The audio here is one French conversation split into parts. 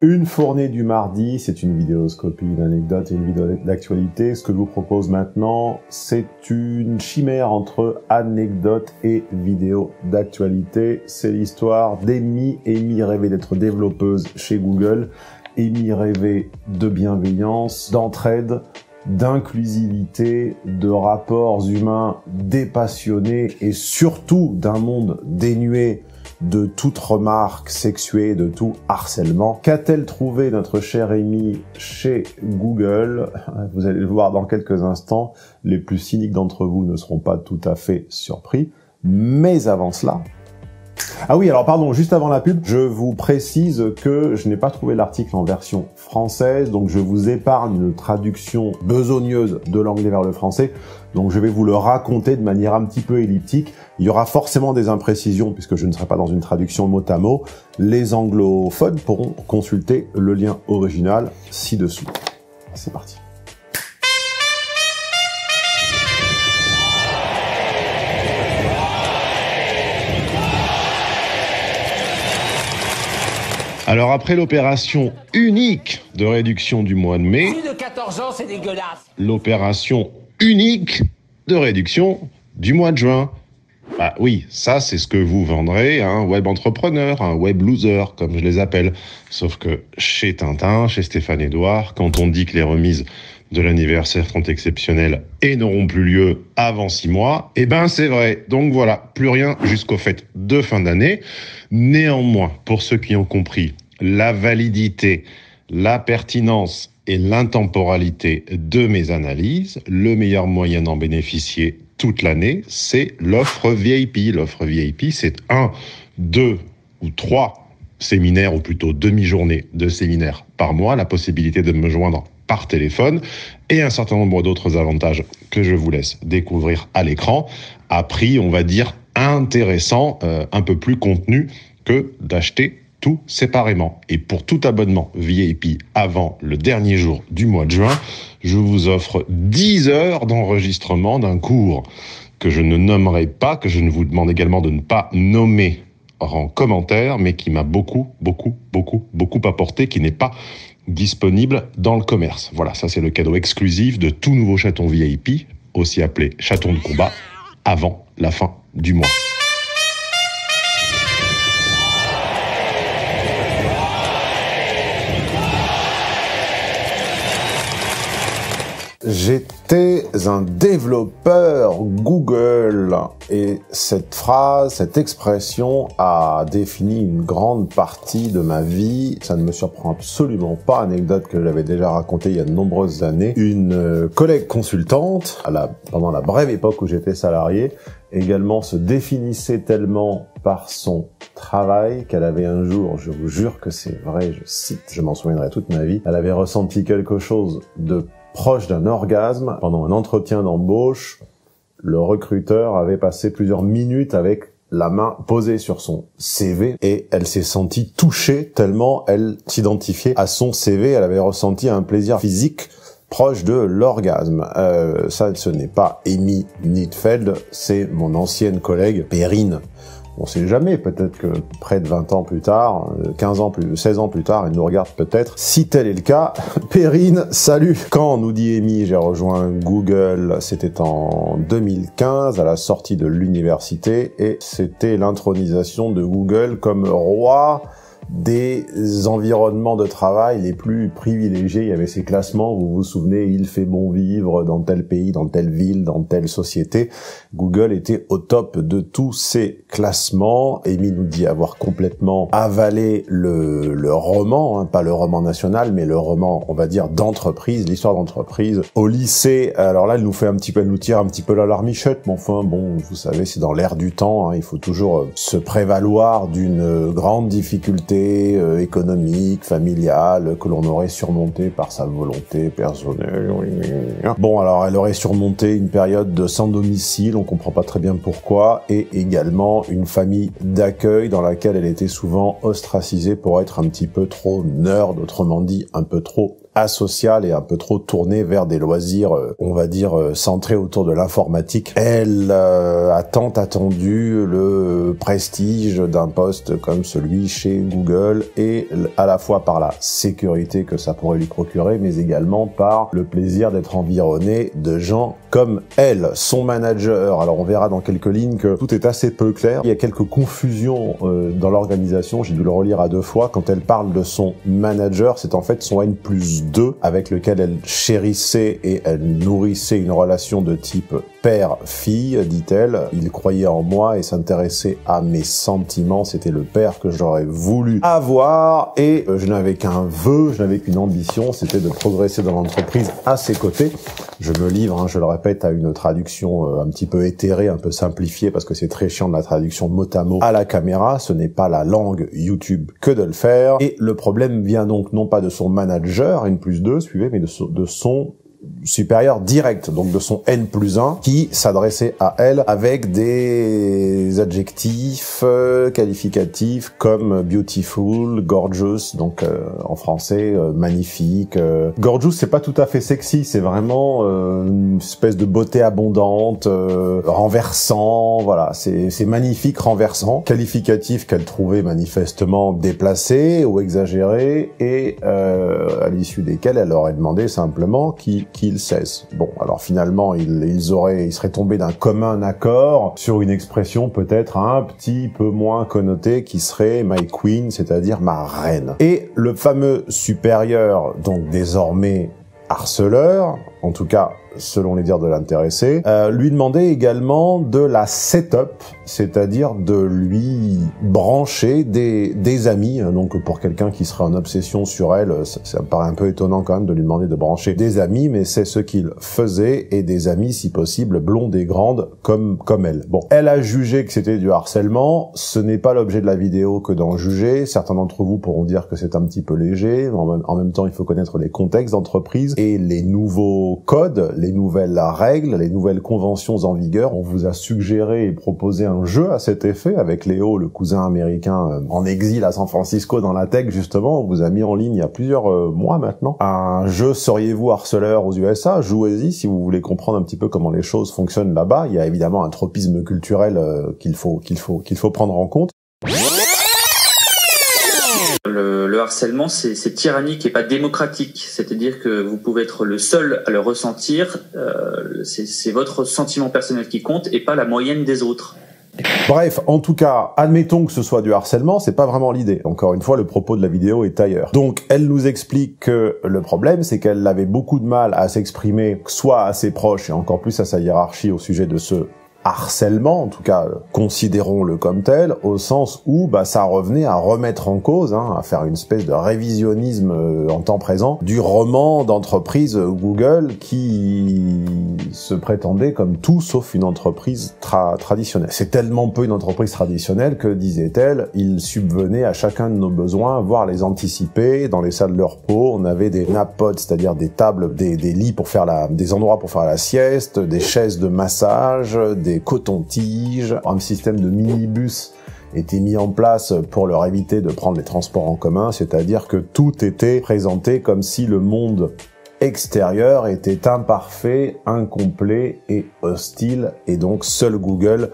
Une fournée du mardi, c'est une vidéoscopie d'anecdotes et une vidéo d'actualité. Ce que je vous propose maintenant, c'est une chimère entre anecdotes et vidéo d'actualité. C'est l'histoire d'Amy. Amy rêvait d'être développeuse chez Google. Amy rêvait de bienveillance, d'entraide, d'inclusivité, de rapports humains dépassionnés et surtout d'un monde dénué de toute remarque sexuée, de tout harcèlement. Qu'a-t-elle trouvé notre chère Amy chez Google? Vous allez le voir dans quelques instants. Les plus cyniques d'entre vous ne seront pas tout à fait surpris. Mais avant cela, ah oui, alors pardon, juste avant la pub, je vous précise que je n'ai pas trouvé l'article en version française, donc je vous épargne une traduction besogneuse de l'anglais vers le français, donc je vais vous le raconter de manière un petit peu elliptique. Il y aura forcément des imprécisions puisque je ne serai pas dans une traduction mot à mot. Les anglophones pourront consulter le lien original ci-dessous. C'est parti. Alors après l'opération unique de réduction du mois de mai, de 14 ans, c'est dégueulasse. L'opération unique de réduction du mois de juin. Bah oui, ça c'est ce que vous vendrez à un web entrepreneur, un web loser, comme je les appelle. Sauf que chez Tintin, chez Stéphane Edouard, quand on dit que les remises de l'anniversaire sont exceptionnelles et n'auront plus lieu avant six mois, eh ben c'est vrai. Donc voilà, plus rien jusqu'au fait de fin d'année. Néanmoins, pour ceux qui ont compris la validité, la pertinence et l'intemporalité de mes analyses, le meilleur moyen d'en bénéficier toute l'année, c'est l'offre VIP. L'offre VIP, c'est un, deux ou trois séminaires, ou plutôt demi-journées de séminaires par mois, la possibilité de me joindre par téléphone et un certain nombre d'autres avantages que je vous laisse découvrir à l'écran à prix, on va dire, intéressant, euh, un peu plus contenu que d'acheter tout séparément. Et pour tout abonnement VIP avant le dernier jour du mois de juin, je vous offre 10 heures d'enregistrement d'un cours que je ne nommerai pas, que je ne vous demande également de ne pas nommer en commentaire, mais qui m'a beaucoup, beaucoup, beaucoup, beaucoup apporté, qui n'est pas disponible dans le commerce. Voilà, ça c'est le cadeau exclusif de tout nouveau chaton VIP, aussi appelé chaton de combat, avant la fin du mois. J'étais un développeur Google et cette phrase, cette expression a défini une grande partie de ma vie. Ça ne me surprend absolument pas, anecdote que j'avais déjà racontée il y a de nombreuses années. Une euh, collègue consultante, pendant la brève époque où j'étais salarié, également se définissait tellement par son travail qu'elle avait un jour, je vous jure que c'est vrai, je cite, je m'en souviendrai toute ma vie, elle avait ressenti quelque chose de proche d'un orgasme. Pendant un entretien d'embauche, le recruteur avait passé plusieurs minutes avec la main posée sur son CV et elle s'est sentie touchée tellement elle s'identifiait à son CV. Elle avait ressenti un plaisir physique proche de l'orgasme. Euh, ça, ce n'est pas Amy Nidfeld, c'est mon ancienne collègue Perrine on sait jamais, peut-être que près de 20 ans plus tard, 15 euh, ans plus, 16 ans plus tard, elle nous regarde peut-être. Si tel est le cas, Perrine, salut Quand nous dit Amy, j'ai rejoint Google, c'était en 2015, à la sortie de l'université, et c'était l'intronisation de Google comme roi des environnements de travail les plus privilégiés. Il y avait ces classements, vous vous souvenez, il fait bon vivre dans tel pays, dans telle ville, dans telle société. Google était au top de tous ces classements. Amy nous dit avoir complètement avalé le, le roman, hein, pas le roman national, mais le roman, on va dire, d'entreprise, l'histoire d'entreprise. Au lycée, alors là, elle nous fait un petit peu, elle nous tire un petit peu la larmichette, mais enfin, bon, vous savez, c'est dans l'air du temps, hein. il faut toujours se prévaloir d'une grande difficulté euh, économique, familiale, que l'on aurait surmonté par sa volonté personnelle. Bon, alors elle aurait surmonté une période de sans domicile, on comprend pas très bien pourquoi, et également une famille d'accueil dans laquelle elle était souvent ostracisée pour être un petit peu trop nerd, autrement dit un peu trop asocial et un peu trop tourné vers des loisirs, euh, on va dire, euh, centrés autour de l'informatique. Elle a tant attendu le prestige d'un poste comme celui chez Google et à la fois par la sécurité que ça pourrait lui procurer, mais également par le plaisir d'être environné de gens comme elle, son manager. Alors on verra dans quelques lignes que tout est assez peu clair. Il y a quelques confusions euh, dans l'organisation, j'ai dû le relire à deux fois. Quand elle parle de son manager, c'est en fait son N plus 2 avec lequel elle chérissait et elle nourrissait une relation de type père-fille, dit-elle. Il croyait en moi et s'intéressait à mes sentiments. C'était le père que j'aurais voulu avoir et euh, je n'avais qu'un vœu, je n'avais qu'une ambition, c'était de progresser dans l'entreprise à ses côtés. Je me livre, hein, je le répète, à une traduction euh, un petit peu éthérée, un peu simplifiée parce que c'est très chiant de la traduction mot à mot à la caméra. Ce n'est pas la langue YouTube que de le faire. Et le problème vient donc non pas de son manager, N plus 2, suivez, mais de son supérieur direct, donc de son N plus 1, qui s'adressait à elle avec des adjectifs euh, qualificatifs comme beautiful, gorgeous, donc euh, en français euh, magnifique. gorgeous, c'est pas tout à fait sexy, c'est vraiment une espèce de beauté abondante, renversant, voilà, c'est magnifique, renversant. Qualificatif qu'elle trouvait manifestement déplacé ou exagéré et à l'issue desquels elle aurait demandé simplement qui qu'il cesse. Bon, alors finalement, ils, auraient, ils seraient tombés d'un commun accord sur une expression peut-être un petit peu moins connotée qui serait my queen, c'est-à-dire ma reine. Et le fameux supérieur, donc désormais harceleur, en tout cas selon les dires de l'intéressé, euh, lui demandait également de la setup, c'est-à-dire de lui brancher des, des amis. Donc pour quelqu'un qui serait en obsession sur elle, ça, ça, me paraît un peu étonnant quand même de lui demander de brancher des amis, mais c'est ce qu'il faisait, et des amis si possible blondes et grandes comme, comme elle. Bon, elle a jugé que c'était du harcèlement, ce n'est pas l'objet de la vidéo que d'en juger, certains d'entre vous pourront dire que c'est un petit peu léger, en même, en même temps il faut connaître les contextes d'entreprise et les nouveaux codes, les nouvelles règles, les nouvelles conventions en vigueur. On vous a suggéré et proposé un jeu à cet effet avec Léo, le cousin américain euh, en exil à San Francisco dans la tech justement. On vous a mis en ligne il y a plusieurs euh, mois maintenant un jeu Seriez-vous harceleur aux USA? Jouez-y si vous voulez comprendre un petit peu comment les choses fonctionnent là-bas. Il y a évidemment un tropisme culturel euh, qu'il faut qu'il faut qu'il faut prendre en compte. Harcèlement, c'est tyrannique et pas démocratique. C'est-à-dire que vous pouvez être le seul à le ressentir. Euh, c'est votre sentiment personnel qui compte et pas la moyenne des autres. Bref, en tout cas, admettons que ce soit du harcèlement, c'est pas vraiment l'idée. Encore une fois, le propos de la vidéo est ailleurs. Donc, elle nous explique que le problème, c'est qu'elle avait beaucoup de mal à s'exprimer, soit à ses proches et encore plus à sa hiérarchie au sujet de ce harcèlement, en tout cas considérons-le comme tel, au sens où bah, ça revenait à remettre en cause, hein, à faire une espèce de révisionnisme euh, en temps présent du roman d'entreprise Google qui se prétendait comme tout sauf une entreprise traditionnelle. C'est tellement peu une entreprise traditionnelle que, disait-elle, il subvenait à chacun de nos besoins, voire les anticiper. Dans les salles de repos, on avait des napodes, c'est-à-dire des tables, des, des lits pour faire la, des endroits pour faire la sieste, des chaises de massage, des cotons-tiges, un système de minibus était mis en place pour leur éviter de prendre les transports en commun, c'est-à-dire que tout était présenté comme si le monde extérieur était imparfait, incomplet et hostile, et donc seul Google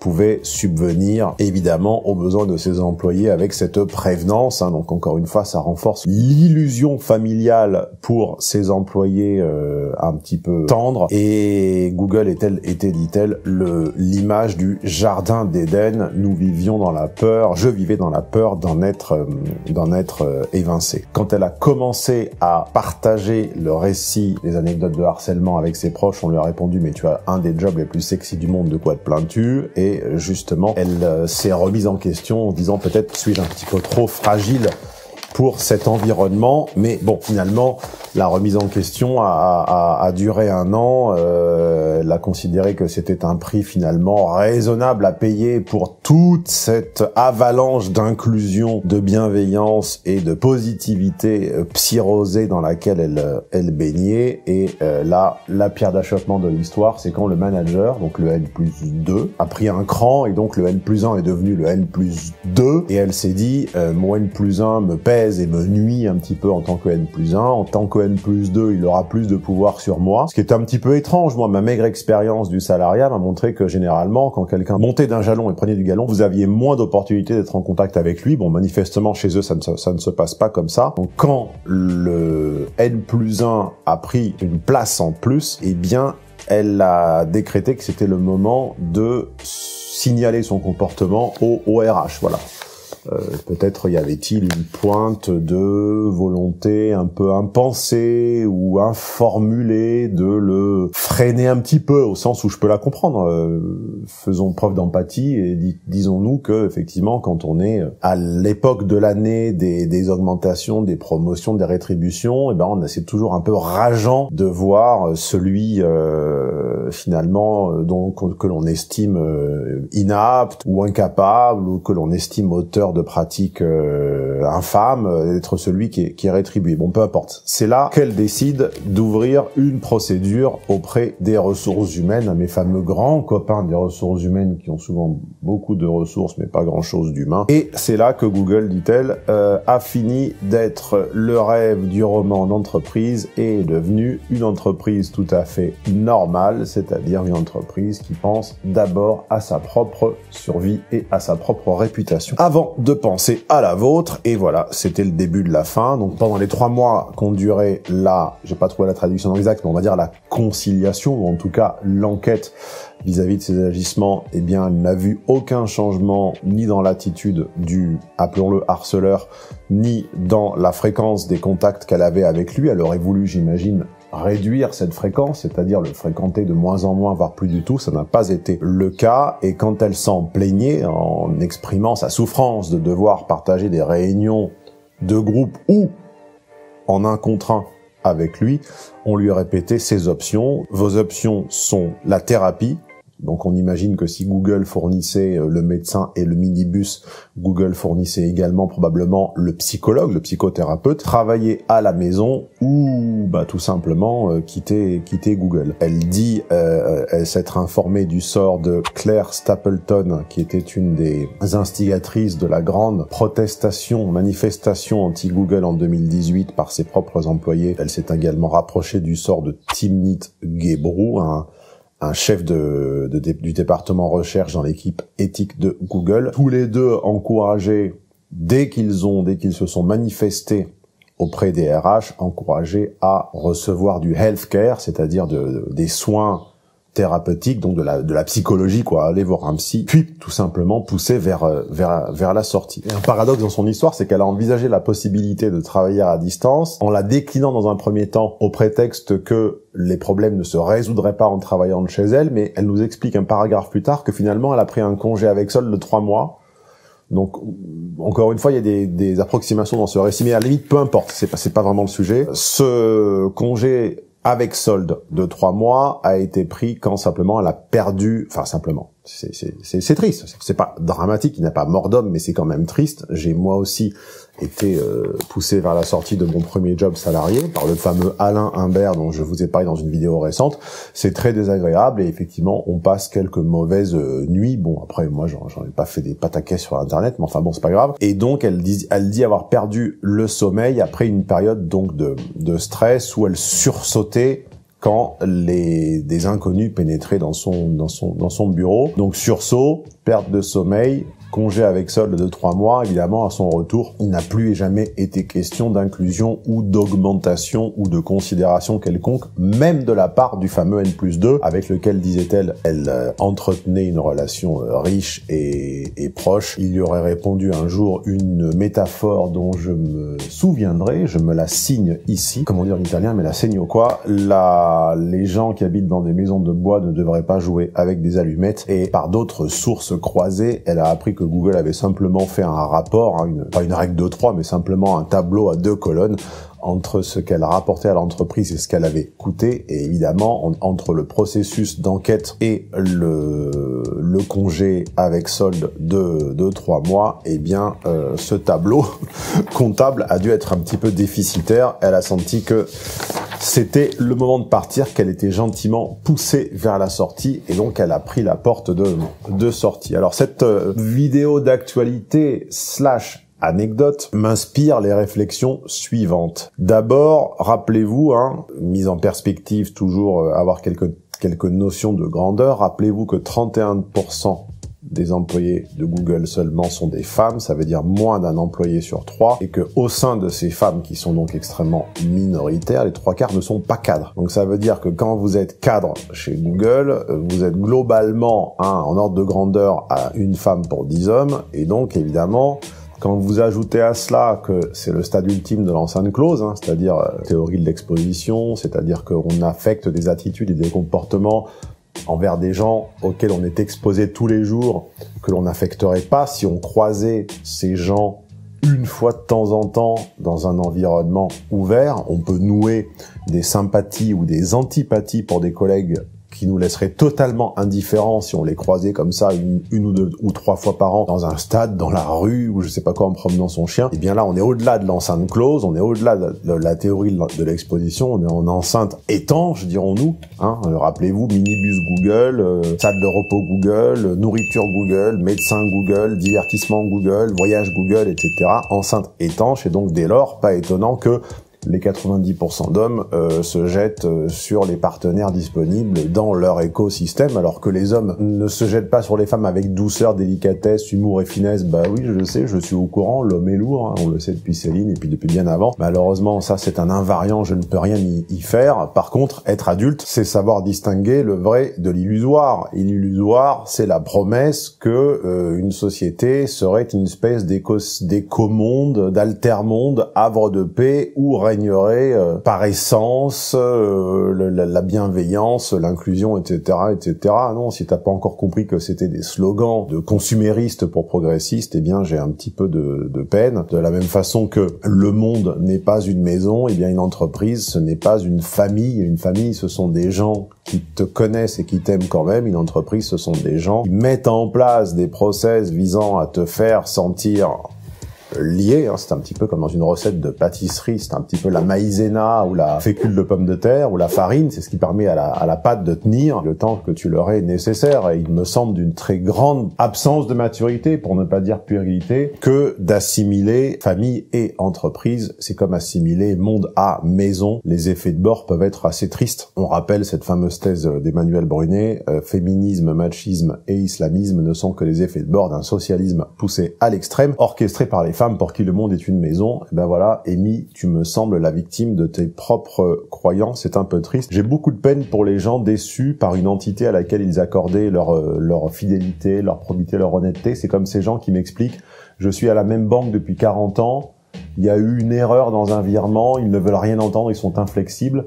pouvait subvenir évidemment aux besoins de ses employés avec cette prévenance. Hein. donc encore une fois, ça renforce l'illusion familiale pour ses employés euh, un petit peu tendres. Et Google est-elle, était, dit-elle, le l'image du jardin d'Éden. Nous vivions dans la peur, je vivais dans la peur d'en être, euh, d'en être euh, évincé. Quand elle a commencé à partager le récit, les anecdotes de harcèlement avec ses proches, on lui a répondu mais tu as un des jobs les plus sexy du monde, de quoi te plains-tu? Et justement, elle euh, s'est remise en question en disant peut-être suis-je un petit peu trop fragile pour cet environnement. Mais bon, finalement, la remise en question a, a, a duré un an. Euh, elle a considéré que c'était un prix finalement raisonnable à payer pour toute cette avalanche d'inclusion, de bienveillance et de positivité euh, psyrosée dans laquelle elle, euh, elle baignait. Et euh, là, la pierre d'achoppement de l'histoire, c'est quand le manager, donc le N plus 2, a pris un cran et donc le N plus 1 est devenu le N plus 2. Et elle s'est dit, mon N plus 1 me pèse et me nuit un petit peu en tant que N plus 1. En tant que N plus 2, il aura plus de pouvoir sur moi. Ce qui est un petit peu étrange, moi, ma maigre expérience du salariat m'a montré que généralement, quand quelqu'un montait d'un jalon et prenait du galon, vous aviez moins d'opportunités d'être en contact avec lui. Bon, manifestement, chez eux, ça ne, ça ne se passe pas comme ça. Donc, quand le N plus 1 a pris une place en plus, eh bien, elle a décrété que c'était le moment de signaler son comportement au, au RH. Voilà. Euh, peut-être y avait-il une pointe de volonté un peu impensée ou informulée de le freiner un petit peu au sens où je peux la comprendre. Euh, faisons preuve d'empathie et disons-nous que effectivement quand on est à l'époque de l'année des, des, augmentations, des promotions, des rétributions, et eh ben on c'est toujours un peu rageant de voir celui euh, finalement dont que l'on estime inapte ou incapable ou que l'on estime auteur de de pratiques euh, infâmes, euh, d'être celui qui est, rétribué. Bon, peu importe. C'est là qu'elle décide d'ouvrir une procédure auprès des ressources humaines, mes fameux grands copains des ressources humaines qui ont souvent beaucoup de ressources mais pas grand-chose d'humain. Et c'est là que Google, dit-elle, euh, a fini d'être le rêve du roman d'entreprise et est devenu une entreprise tout à fait normale, c'est-à-dire une entreprise qui pense d'abord à sa propre survie et à sa propre réputation. Avant penser à la vôtre. Et voilà, c'était le début de la fin. Donc pendant les trois mois qu'ont duré la, j'ai pas trouvé la traduction exacte, mais on va dire la conciliation, ou en tout cas l'enquête vis-à-vis de ses agissements, eh bien, elle n'a vu aucun changement ni dans l'attitude du, appelons-le harceleur, ni dans la fréquence des contacts qu'elle avait avec lui. Elle aurait voulu, j'imagine, réduire cette fréquence, c'est-à-dire le fréquenter de moins en moins, voire plus du tout, ça n'a pas été le cas. Et quand elle s'en plaignait en exprimant sa souffrance de devoir partager des réunions de groupe ou en un contre un avec lui, on lui répétait ses options. Vos options sont la thérapie, donc on imagine que si Google fournissait euh, le médecin et le minibus, Google fournissait également probablement le psychologue, le psychothérapeute, travailler à la maison ou bah, tout simplement euh, quitter, quitter Google. Elle dit euh, euh s'être informée du sort de Claire Stapleton, qui était une des instigatrices de la grande protestation, manifestation anti-Google en 2018 par ses propres employés. Elle s'est également rapprochée du sort de Timnit Gebru, un un chef de, du département recherche dans l'équipe éthique de Google. Tous les deux encouragés, dès qu'ils ont, dès qu'ils se sont manifestés auprès des RH, encouragés à recevoir du healthcare, c'est-à-dire de, des soins thérapeutique, donc de la, de la psychologie, quoi, aller voir un psy, puis tout simplement pousser vers, euh, vers, vers la sortie. Et un paradoxe dans son histoire, c'est qu'elle a envisagé la possibilité de travailler à distance en la déclinant dans un premier temps au prétexte que les problèmes ne se résoudraient pas en travaillant de chez elle, mais elle nous explique un paragraphe plus tard que finalement elle a pris un congé avec solde de trois mois, donc, encore une fois, il y a des, des, approximations dans ce récit, mais à la limite, peu importe, c'est pas, pas vraiment le sujet. Ce congé avec solde de trois mois a été pris quand simplement elle a perdu, enfin simplement, c'est triste, c'est pas dramatique, il n'a pas mort d'homme, mais c'est quand même triste. J'ai moi aussi été euh, poussé vers la sortie de mon premier job salarié par le fameux Alain Humbert dont je vous ai parlé dans une vidéo récente. C'est très désagréable et effectivement on passe quelques mauvaises euh, nuits. Bon après moi j'en ai pas fait des pataquets sur internet, mais enfin bon c'est pas grave. Et donc elle dit, elle dit avoir perdu le sommeil après une période donc de, de stress où elle sursautait quand les des inconnus pénétraient dans son dans son dans son bureau. Donc sursaut, perte de sommeil, congé avec solde de trois mois, évidemment, à son retour, il n'a plus et jamais été question d'inclusion ou d'augmentation ou de considération quelconque, même de la part du fameux N plus 2, avec lequel, disait-elle, elle, euh, entretenait une relation euh, riche et, et, proche. Il lui aurait répondu un jour une métaphore dont je me souviendrai, je me la signe ici, comment dire en italien, mais la signe quoi, la, les gens qui habitent dans des maisons de bois ne devraient pas jouer avec des allumettes, et par d'autres sources croisées, elle a appris Google avait simplement fait un rapport, hein, pas une règle de trois, mais simplement un tableau à deux colonnes entre ce qu'elle rapportait à l'entreprise et ce qu'elle avait coûté, et évidemment entre le processus d'enquête et le, congé avec solde de, de trois mois, eh bien euh, ce tableau comptable a dû être un petit peu déficitaire. Elle a senti que c'était le moment de partir, qu'elle était gentiment poussée vers la sortie, et donc elle a pris la porte de, sortie. Alors cette euh, vidéo d'actualité slash anecdote m'inspire les réflexions suivantes. D'abord, rappelez-vous, hein, mise en perspective, toujours euh, avoir quelques quelques notions de grandeur. Rappelez-vous que 31% des employés de Google seulement sont des femmes, ça veut dire moins d'un employé sur trois, et que au sein de ces femmes qui sont donc extrêmement minoritaires, les trois quarts ne sont pas cadres. Donc ça veut dire que quand vous êtes cadre chez Google, euh, vous êtes globalement hein, en ordre de grandeur à une femme pour dix hommes, et donc évidemment quand vous ajoutez à cela que c'est le stade ultime de l'enceinte close, hein, c'est-à-dire euh, théorie de l'exposition, c'est-à-dire qu'on affecte des attitudes et des comportements envers des gens auxquels on est exposé tous les jours, que l'on n'affecterait pas si on croisait ces gens une fois de temps en temps dans un environnement ouvert. On peut nouer des sympathies ou des antipathies pour des collègues qui nous laisserait totalement indifférents si on les croisait comme ça une, ou deux ou trois fois par an dans un stade, dans la rue ou je sais pas quoi en promenant son chien. Et eh bien là, on est au-delà de l'enceinte close, on est au-delà de, la théorie de l'exposition, on est en enceinte étanche, dirons-nous. Hein. Euh, rappelez-vous, minibus Google, euh, salle de repos Google, nourriture Google, médecin Google, divertissement Google, voyage Google, etc. Enceinte étanche et donc dès lors, pas étonnant que les 90% d'hommes euh, se jettent euh, sur les partenaires disponibles dans leur écosystème, alors que les hommes ne se jettent pas sur les femmes avec douceur, délicatesse, humour et finesse. Bah oui, je le sais, je suis au courant, l'homme est lourd, hein, on le sait depuis Céline et puis depuis bien avant. Malheureusement, ça c'est un invariant, je ne peux rien y, faire. Par contre, être adulte, c'est savoir distinguer le vrai de l'illusoire. Et l'illusoire, c'est la promesse que euh, une société serait une espèce d'éco-monde, d'altermonde, havre de paix où euh, par essence euh, la, bienveillance, l'inclusion, etc., etc. Non, si t'as pas encore compris que c'était des slogans de consuméristes pour progressistes, eh bien j'ai un petit peu de, de, peine. De la même façon que le monde n'est pas une maison, eh bien une entreprise ce n'est pas une famille. Une famille, ce sont des gens qui te connaissent et qui t'aiment quand même. Une entreprise, ce sont des gens qui mettent en place des process visant à te faire sentir lié. Hein, c'est un petit peu comme dans une recette de pâtisserie, c'est un petit peu la maïzena ou la fécule de pomme de terre ou la farine. C'est ce qui permet à la, à la pâte de tenir le temps que tu leur es nécessaire. Et il me semble d'une très grande absence de maturité, pour ne pas dire puérilité, que d'assimiler famille et entreprise. C'est comme assimiler monde à maison. Les effets de bord peuvent être assez tristes. On rappelle cette fameuse thèse d'Emmanuel Brunet, euh, féminisme, machisme et islamisme ne sont que les effets de bord d'un socialisme poussé à l'extrême, orchestré par les femme pour qui le monde est une maison, et eh ben voilà, Amy, tu me sembles la victime de tes propres croyances, c'est un peu triste. J'ai beaucoup de peine pour les gens déçus par une entité à laquelle ils accordaient leur, euh, leur fidélité, leur probité, leur honnêteté. C'est comme ces gens qui m'expliquent, je suis à la même banque depuis 40 ans, il y a eu une erreur dans un virement, ils ne veulent rien entendre, ils sont inflexibles.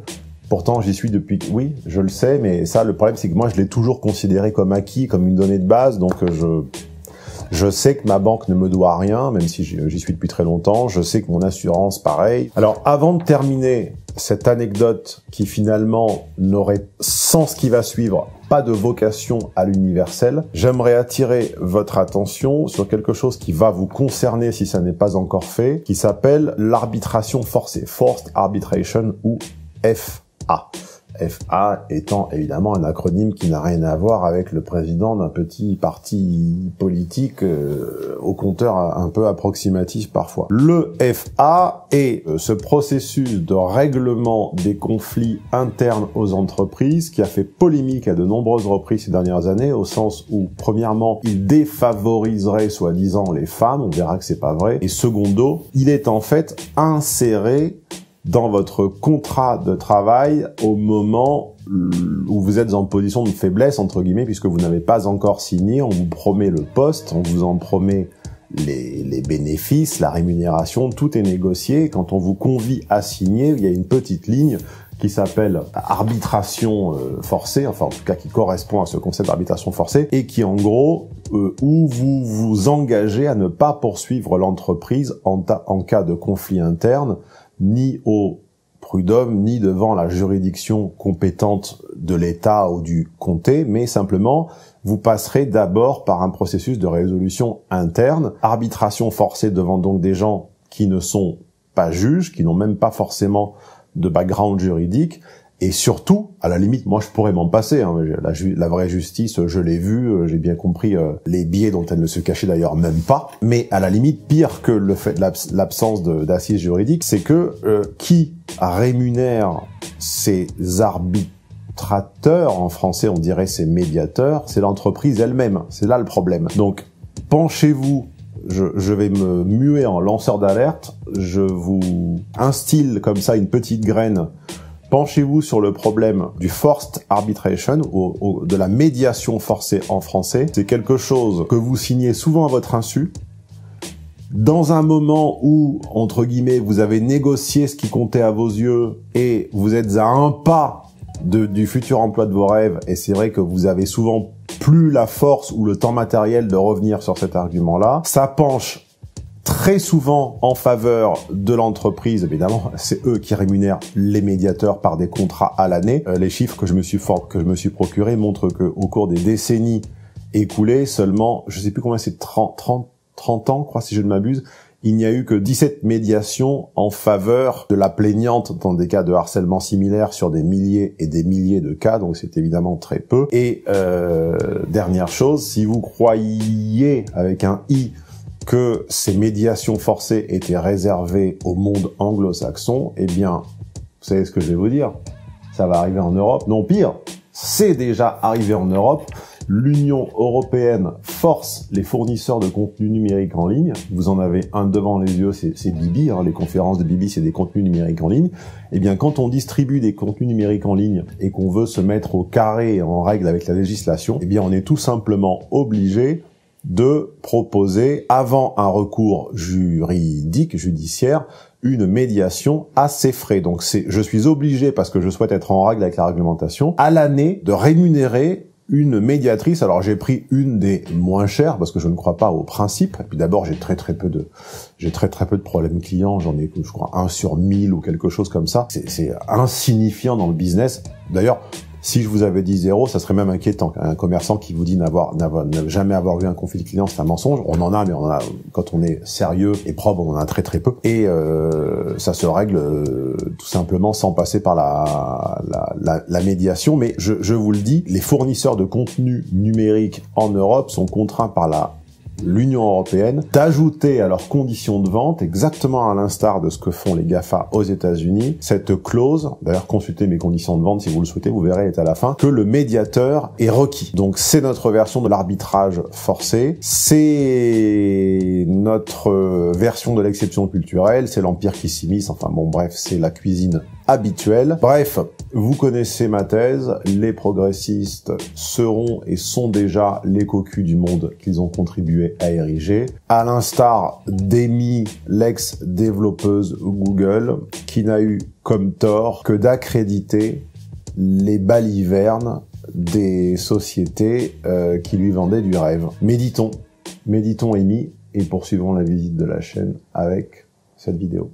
Pourtant, j'y suis depuis. Oui, je le sais, mais ça, le problème, c'est que moi, je l'ai toujours considéré comme acquis, comme une donnée de base. Donc, euh, je je sais que ma banque ne me doit rien, même si j'y suis depuis très longtemps. Je sais que mon assurance, pareil. Alors, avant de terminer cette anecdote qui finalement n'aurait, sans ce qui va suivre, pas de vocation à l'universel, j'aimerais attirer votre attention sur quelque chose qui va vous concerner si ça n'est pas encore fait, qui s'appelle l'arbitration forcée, Forced Arbitration ou FA. FA étant évidemment un acronyme qui n'a rien à voir avec le président d'un petit parti politique euh, au compteur un peu approximatif parfois. Le FA est euh, ce processus de règlement des conflits internes aux entreprises qui a fait polémique à de nombreuses reprises ces dernières années au sens où premièrement il défavoriserait soi-disant les femmes, on verra que c'est pas vrai, et secondo il est en fait inséré dans votre contrat de travail au moment où vous êtes en position de faiblesse, entre guillemets, puisque vous n'avez pas encore signé, on vous promet le poste, on vous en promet les, les, bénéfices, la rémunération, tout est négocié. Quand on vous convie à signer, il y a une petite ligne qui s'appelle arbitration euh, forcée, enfin en tout cas qui correspond à ce concept d'arbitration forcée, et qui en gros, euh, où vous vous engagez à ne pas poursuivre l'entreprise en, en cas de conflit interne ni au prud'homme, ni devant la juridiction compétente de l'État ou du comté, mais simplement vous passerez d'abord par un processus de résolution interne, arbitration forcée devant donc des gens qui ne sont pas juges, qui n'ont même pas forcément de background juridique, Et surtout, à la limite, moi je pourrais m'en passer. Hein. La, la, vraie justice, je l'ai vu, euh, j'ai bien compris euh, les biais dont elle ne se cachait d'ailleurs même pas. Mais à la limite, pire que le fait l'absence d'assises juridiques, c'est que euh, qui rémunère ces arbitrateurs, en français on dirait ces médiateurs, c'est l'entreprise elle-même. C'est là le problème. Donc penchez-vous je, je, vais me muer en lanceur d'alerte, je vous instille comme ça une petite graine penchez-vous sur le problème du forced arbitration, ou, de la médiation forcée en français. C'est quelque chose que vous signez souvent à votre insu, dans un moment où, entre guillemets, vous avez négocié ce qui comptait à vos yeux et vous êtes à un pas du futur emploi de vos rêves, et c'est vrai que vous avez souvent plus la force ou le temps matériel de revenir sur cet argument-là, ça penche très souvent en faveur de l'entreprise. Évidemment, c'est eux qui rémunèrent les médiateurs par des contrats à l'année. Euh, les chiffres que je me suis que je me suis procuré montrent que au cours des décennies écoulées, seulement, je sais plus combien c'est 30, 30, 30 ans, je crois, si je ne m'abuse, il n'y a eu que 17 médiations en faveur de la plaignante dans des cas de harcèlement similaires sur des milliers et des milliers de cas, donc c'est évidemment très peu. Et euh, dernière chose, si vous croyez avec un i que ces médiations forcées étaient réservées au monde anglo-saxon, eh bien, vous savez ce que je vais vous dire Ça va arriver en Europe. Non, pire, c'est déjà arrivé en Europe. L'Union européenne force les fournisseurs de contenu numérique en ligne. Vous en avez un devant les yeux, c'est Bibi. Hein. les conférences de Bibi, c'est des contenus numériques en ligne. Eh bien, quand on distribue des contenus numériques en ligne et qu'on veut se mettre au carré en règle avec la législation, eh bien, on est tout simplement obligé de proposer, avant un recours juridique, judiciaire, une médiation à ses frais. Donc c'est, je suis obligé, parce que je souhaite être en règle avec la réglementation, à l'année de rémunérer une médiatrice. Alors j'ai pris une des moins chères parce que je ne crois pas au principe. Et puis d'abord j'ai très très peu de j'ai très très peu de problèmes clients. J'en ai je crois un sur mille ou quelque chose comme ça. C'est insignifiant dans le business. D'ailleurs si je vous avais dit zéro, ça serait même inquiétant. Un commerçant qui vous dit n'avoir, jamais avoir eu un conflit de client, c'est un mensonge. On en a, mais on a, quand on est sérieux et propre, on en a très très peu. Et euh, ça se règle euh, tout simplement sans passer par la, la, la, médiation. Mais je, je vous le dis, les fournisseurs de contenu numérique en Europe sont contraints par la l'Union européenne d'ajouter à leurs conditions de vente, exactement à l'instar de ce que font les GAFA aux États-Unis, cette clause, d'ailleurs consultez mes conditions de vente si vous le souhaitez, vous verrez est à la fin, que le médiateur est requis. Donc c'est notre version de l'arbitrage forcé, c'est notre version de l'exception culturelle, c'est l'empire qui s'immisce, enfin bon bref, c'est la cuisine habituelle. Bref, vous connaissez ma thèse, les progressistes seront et sont déjà les cocus du monde qu'ils ont contribué à ériger, à l'instar d'Amy, l'ex-développeuse Google, qui n'a eu comme tort que d'accréditer les balivernes des sociétés euh, qui lui vendaient du rêve. Méditons, méditons Amy, et poursuivons la visite de la chaîne avec cette vidéo.